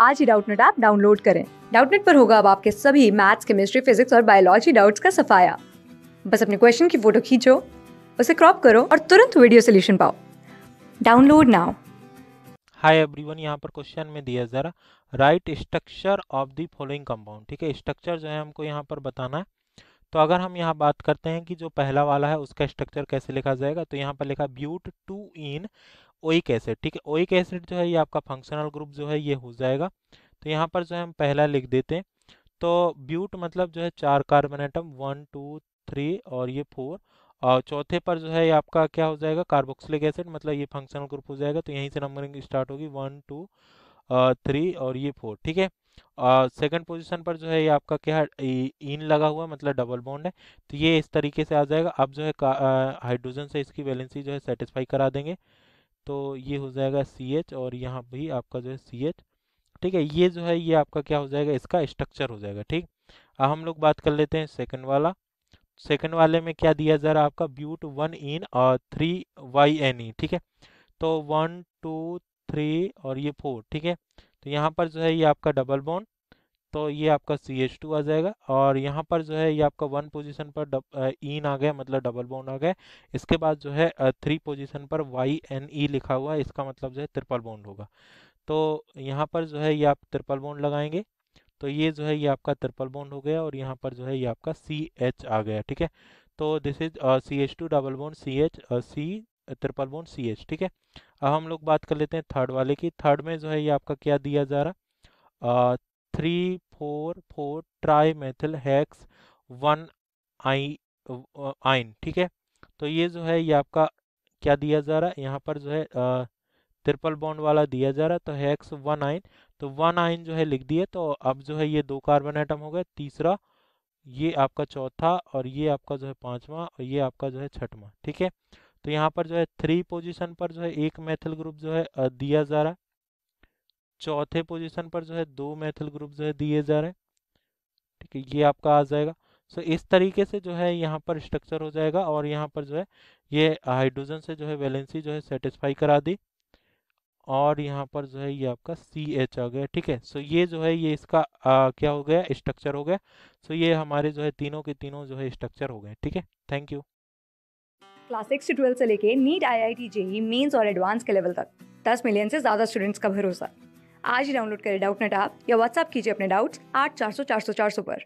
आज ही Doubtnut app download करें। डाउटनेट पर होगा अब आपके सभी मैथ्स, केमिस्ट्री, फिजिक्स और बायोलॉजी डाउट्स का सफाया। बस अपने क्वेश्चन की फ़ोटो खींचो, उसे क्रॉप करो और तुरंत वीडियो सोल्यूशन पाओ। Download now. हाय एवरीवन यहाँ पर क्वेश्चन में दिया जरा write structure of the following compound. ठीक है, स्ट्रक्चर जो है हमको यहाँ पर बताना है। तो अगर हम यहाँ बात करते हैं कि जो पहला वाला है, उसका स्ट्रक्चर कैसे लिखा जाएगा तो यहाँ पर लिखा but two en oic acid ठीक है? ओइक एसिड जो है ये आपका फंक्शनल ग्रुप जो है ये हो जाएगा। तो यहाँ पर जो है हम पहला लिख देते हैं। तो ब्यूट मतलब जो है चार carbon item one two three और ये फोर और चौथे पर जो है आपका क्या हो जाएगा? कार्बोक्सिलिक एसिड मतलब ये फंक्शनल ग्रुप हो जाएगा। तो यहीं से नंबरिंग स्टार्ट होगी वन टू थ्री और ये फोर ठीक है? और सेकंड पोजीशन पर जो है ये आपका क्या है? इन लगा हुआ मतलब डबल बॉन्ड है। तो ये इस तरीके से आ जाएगा। अब जो है हाइड्रोजन से इसकी वैलेंसी जो है सेटिस्फाई करा देंगे। तो ये हो जाएगा सी एच और यहाँ भी आपका जो है सी एच ठीक है, ये जो है, ये आपका क्या हो जाएगा, इसका स्ट्रक्चर हो जाएगा, ठीक। अब हम लोग बात कर लेते हैं सेकंड वाला। सेकंड वाले में क्या दिया जा रहा है आपका? ब्यूट वन इन और थ्री वाई एन ई ठीक है। तो वन टू थ्री और ये फोर ठीक है। तो यहाँ पर जो है, ये आपका डबल बॉन्ड तो ये आपका सी एच टू आ जाएगा और यहाँ पर जो है ये आपका वन पोजीशन पर डब, इन आ गया मतलब डबल बॉन्ड आ गया। इसके बाद जो है थ्री पोजीशन पर वाई एन ई लिखा हुआ है इसका मतलब जो है ट्रिपल बॉन्ड होगा। तो यहाँ पर जो है ये आप ट्रिपल बॉन्ड लगाएँगे तो ये जो है ये आपका ट्रिपल बॉन्ड हो गया और यहाँ पर जो है ये आपका सी एच आ गया ठीक है? तो this is C H two double bond C H C triple bond C H ठीक है? अब हम लोग बात कर लेते हैं थर्ड वाले की। थर्ड में जो है ये आपका क्या दिया जा रहा? Three four four tri methyl hex one आई आइन ठीक है? तो ये जो है, ये आपका क्या दिया जा रहा है? यहाँ पर जो है ट्रिपल बॉन्ड वाला दिया जा रहा है तो हैक्स वन आइन तो वन आइन जो है लिख दिए तो अब जो है ये दो कार्बन आइटम हो गए, तीसरा ये आपका चौथा और ये आपका जो है पांचवा और ये आपका जो है छठवा, ठीक है? तो यहाँ पर जो है थ्री पोजीशन पर जो है एक मैथिल ग्रुप जो है दिया जा रहा है। चौथे पोजीशन पर जो है दो मैथिल ग्रुप जो है दिए जा रहे हैं ठीक है ये आपका आ जाएगा सो इस तरीके से जो है यहाँ पर स्ट्रक्चर हो जाएगा और यहाँ पर जो है ये हाइड्रोजन से जो है वैलेंसी जो है सेटिस्फाई करा दी और यहाँ पर जो है ये आपका सी एच आ गया ठीक है सो ये जो है ये इसका आ, क्या हो गया स्ट्रक्चर हो गया सो ये हमारे जो है तीनों के तीनों जो है स्ट्रक्चर हो गए ठीक है थैंक यू क्लास सिक्स से ट्वेल्थ से लेके NEET I I T JEE mains और एडवांस के लेवल तक दस मिलियन से ज़्यादा स्टूडेंट्स का भरोसा आज ही डाउनलोड करें डाउट नेट आप या व्हाट्सअप कीजिए अपने डाउट्स आठ चार सौ चार सौ चार सौ पर।